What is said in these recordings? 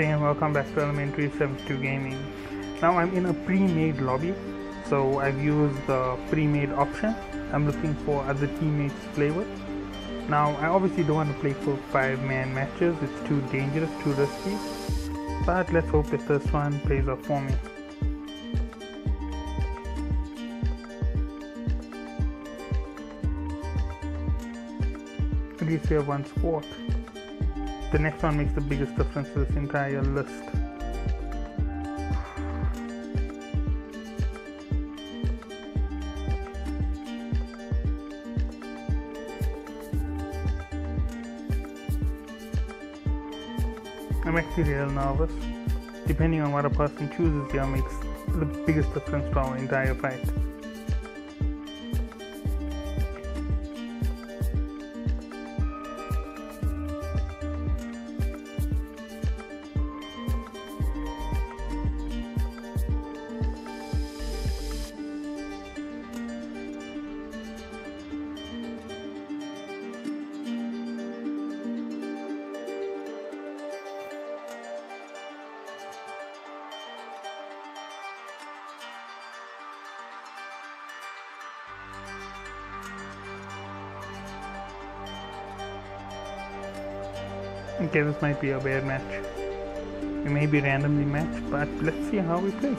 Day and welcome back to Elementary 72 Gaming. Now I'm in a pre-made lobby, so I've used the pre-made option. I'm looking for other teammates to play with. Now I obviously don't want to play for 5-man matches, it's too dangerous, too risky. But let's hope that this one plays off for me. At least we have one sport. The next one makes the biggest difference to this entire list. I'm actually real nervous. Depending on what a person chooses here makes the biggest difference to our entire fight. Okay, this might be a bad match. We may be randomly matched, but let's see how we play.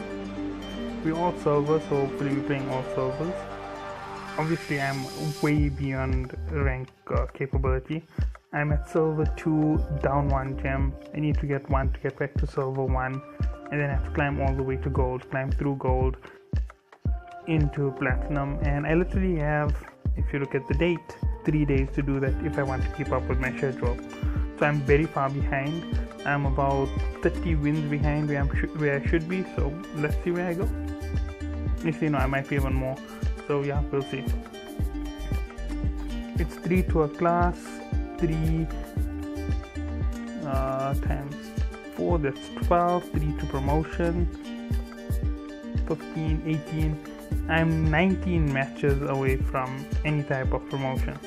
We're all silvers, so hopefully we're playing all silvers. Obviously, I'm way beyond rank uh, capability. I'm at silver 2, down 1 gem. I need to get 1 to get back to silver 1, and then I have to climb all the way to gold, climb through gold into platinum. And I literally have, if you look at the date, 3 days to do that if I want to keep up with my schedule so I'm very far behind. I'm about 30 wins behind where, sh- where I should be. So let's see where I go. Actually, no, I might be even more. So yeah, we'll see. It's three to a class, three uh, times four. That's 12. Three to promotion. 15, 18. I'm 19 matches away from any type of promotion.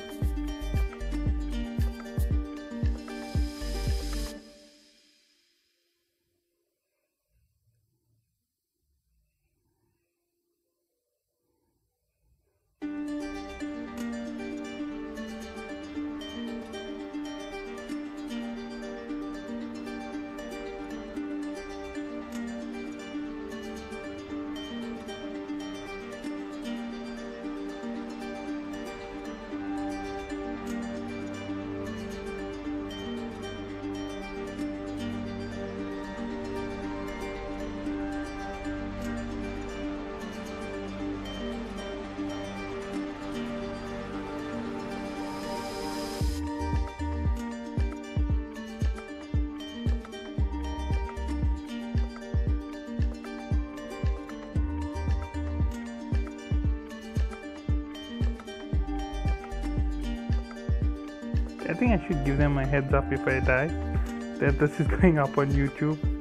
I think I should give them a heads up if I die that this is going up on YouTube.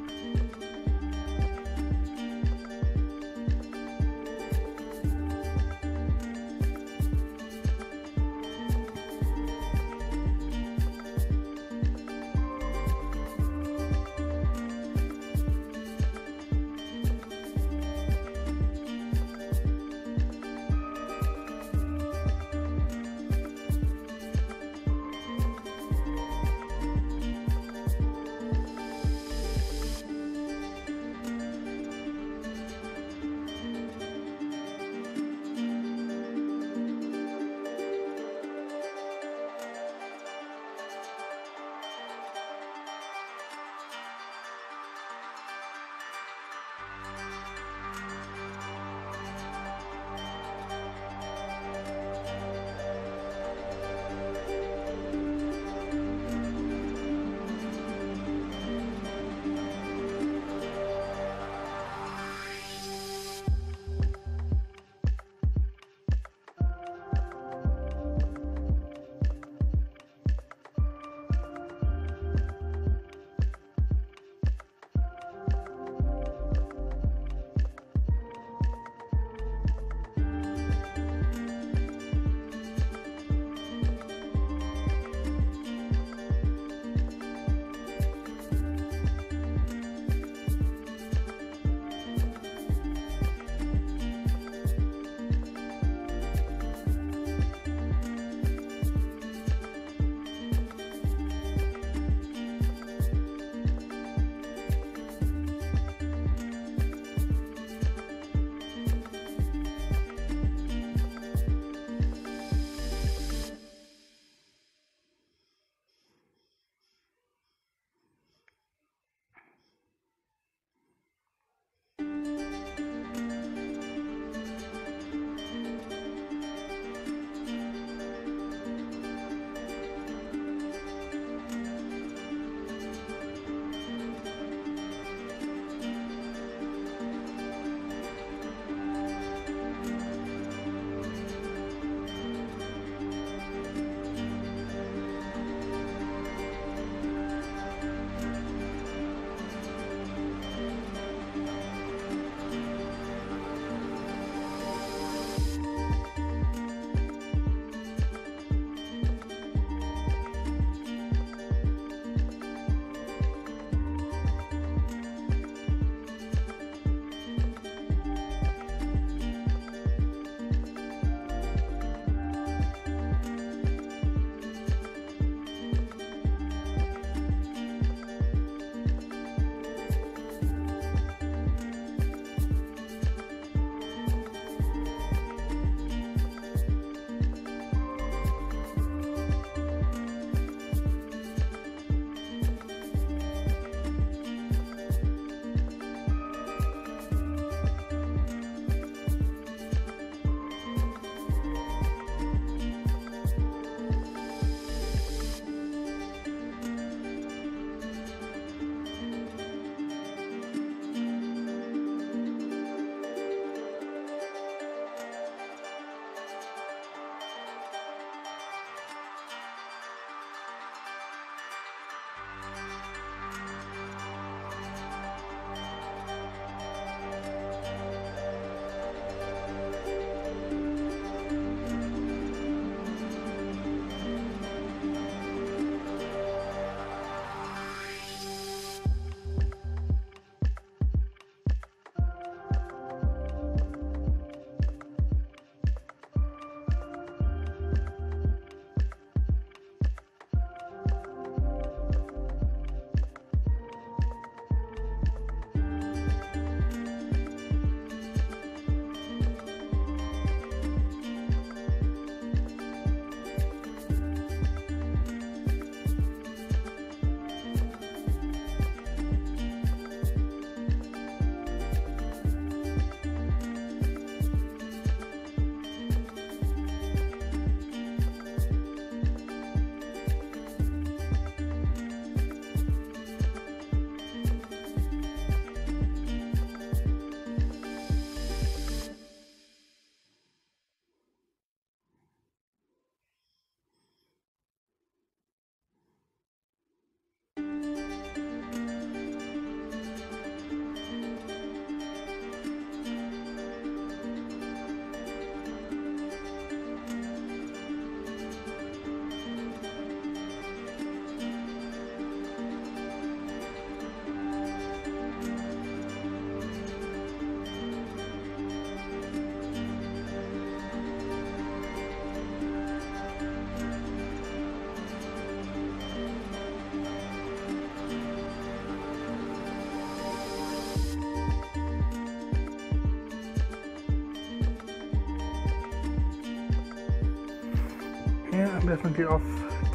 Definitely off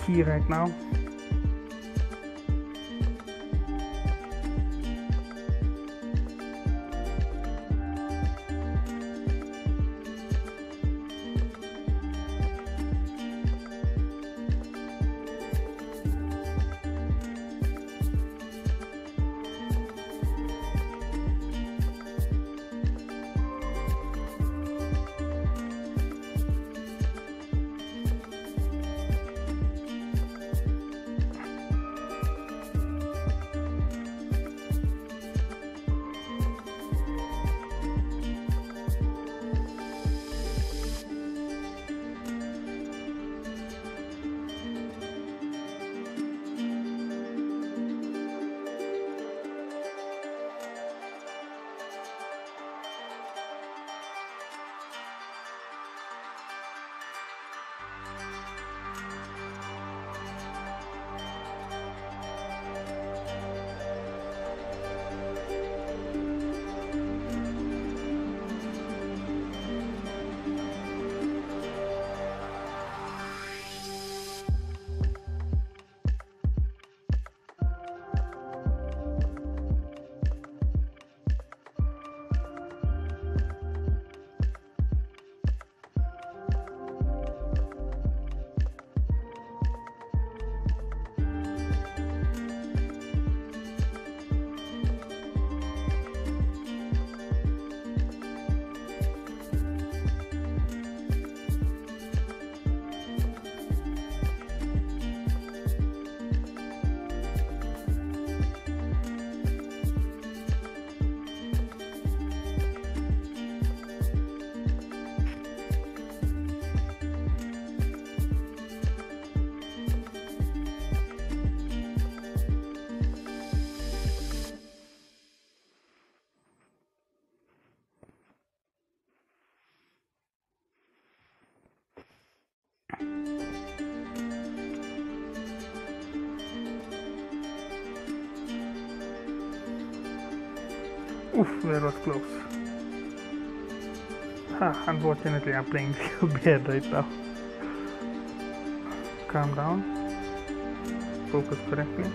key right now. Oof, that was close. Unfortunately, I'm playing bad right now. Calm down. Focus correctly.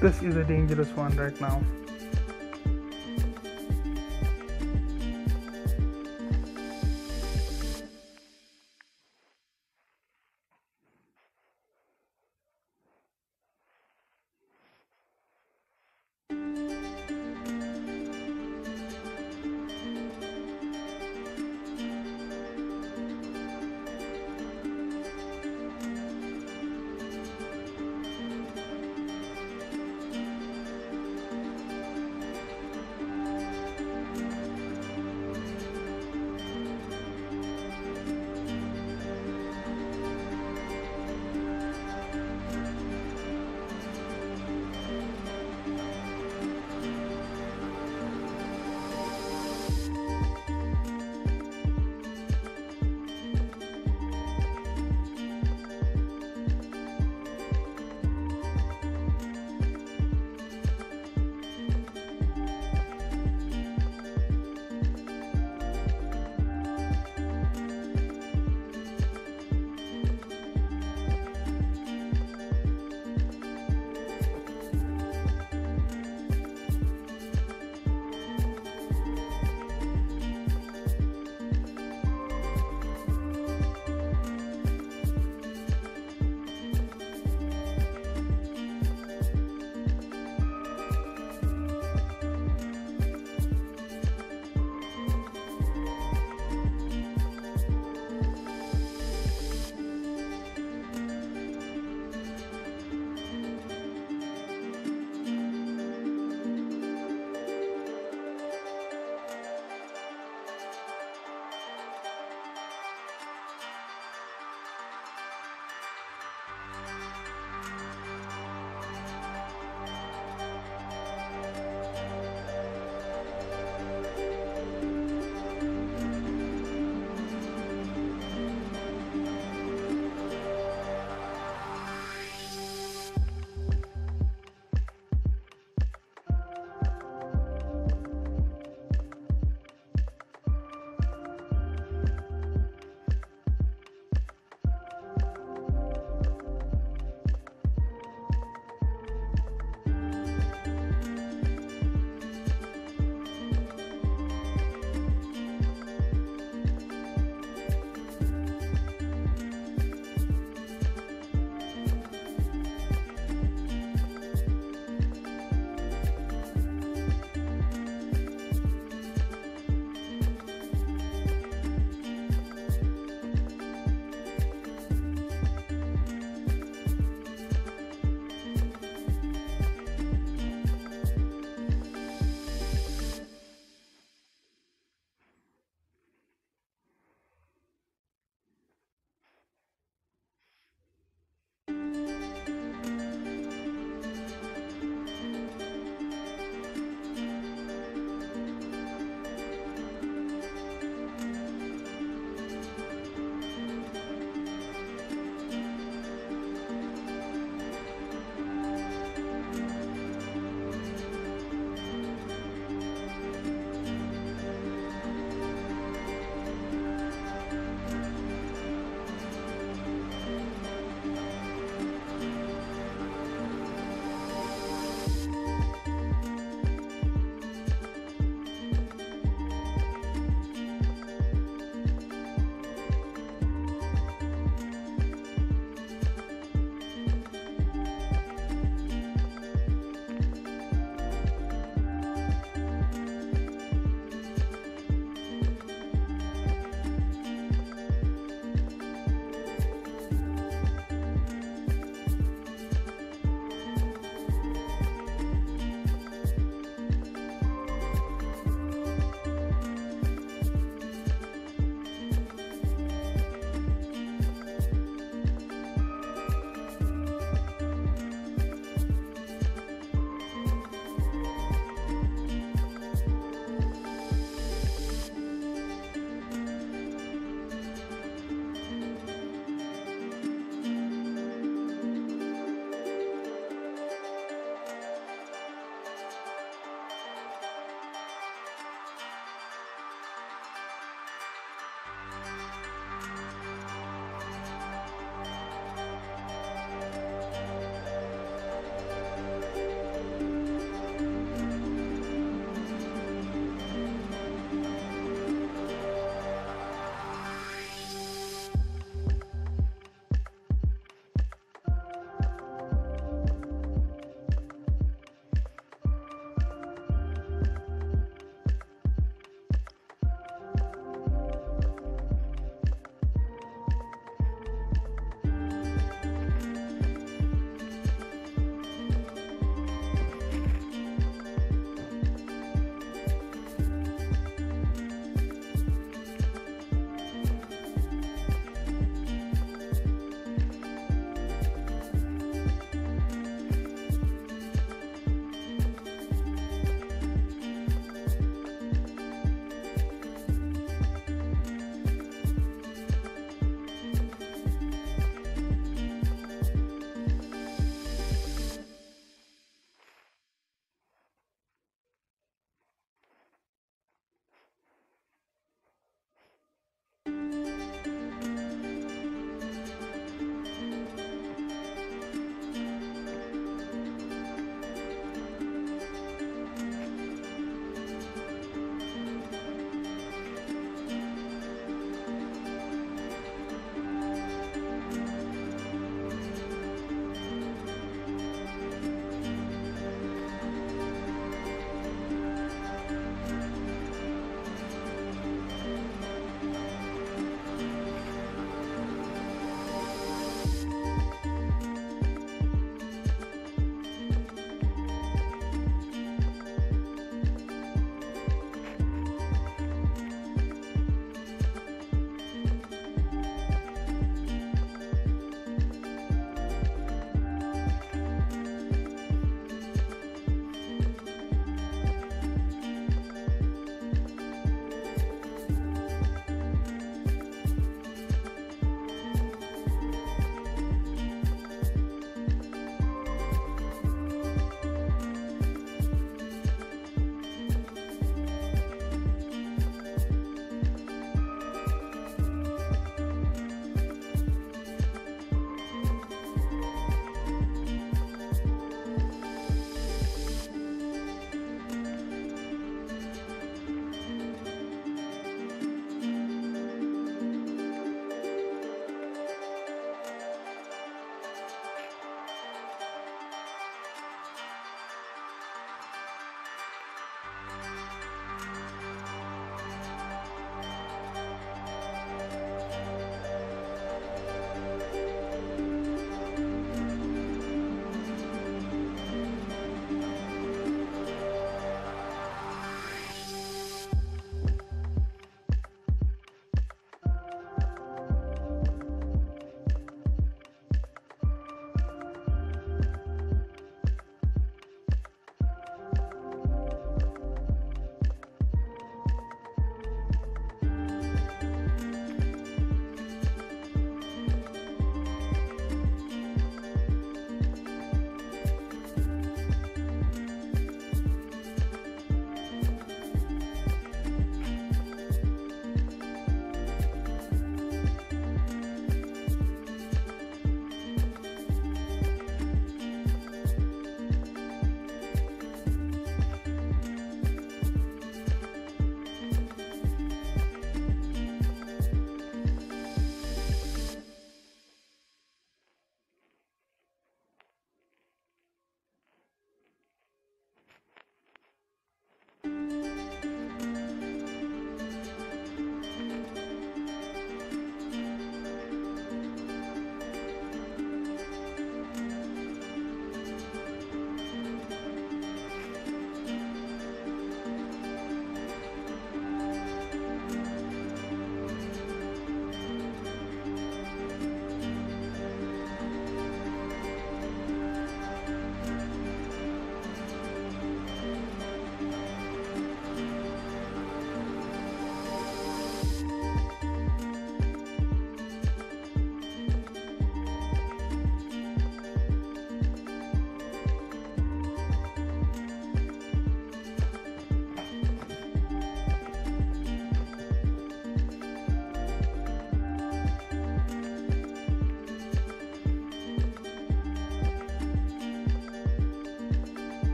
This is a dangerous one right now.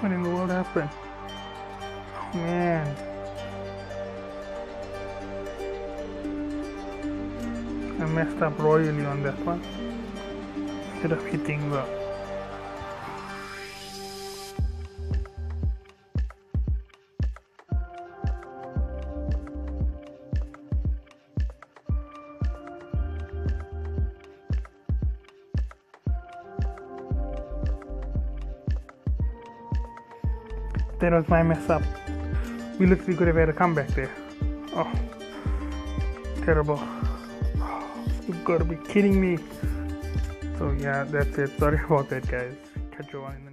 What in the world happened? Oh man. I messed up royally on that one. Instead of hitting the That was my mess up. We literally could have had a comeback there. Oh, terrible. You've got to be kidding me. So yeah, that's it. Sorry about that, guys. Catch you on.